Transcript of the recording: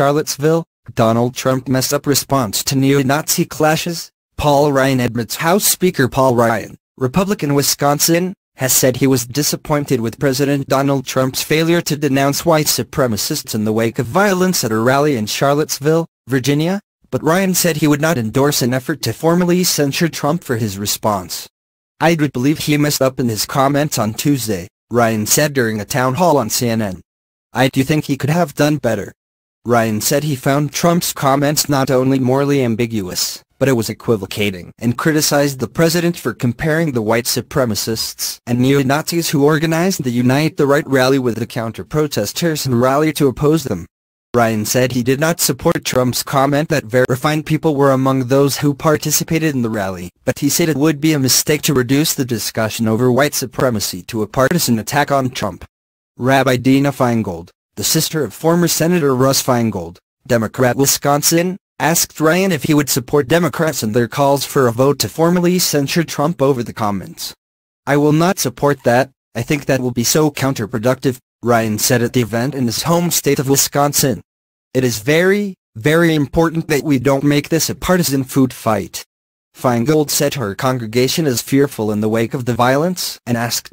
Charlottesville, Donald Trump messed up response to neo-Nazi clashes. Paul Ryan admits House Speaker Paul Ryan, Republican Wisconsin, has said he was disappointed with President Donald Trump's failure to denounce white supremacists in the wake of violence at a rally in Charlottesville, Virginia, but Ryan said he would not endorse an effort to formally censure Trump for his response. I would believe he messed up in his comments on Tuesday, Ryan said during a town hall on CNN. I do think he could have done better. Ryan said he found Trump's comments not only morally ambiguous, but it was equivocating and criticized the president for comparing the white supremacists and neo-Nazis who organized the Unite the Right rally with the counter-protesters who rallied to oppose them. Ryan said he did not support Trump's comment that very refined people were among those who participated in the rally, but he said it would be a mistake to reduce the discussion over white supremacy to a partisan attack on Trump. Rabbi Dena Feingold, the sister of former Senator Russ Feingold, Democrat Wisconsin, asked Ryan if he would support Democrats in their calls for a vote to formally censure Trump over the comments. I will not support that, I think that will be so counterproductive, Ryan said at the event in his home state of Wisconsin. It is very, very important that we don't make this a partisan food fight. Feingold said her congregation is fearful in the wake of the violence and asked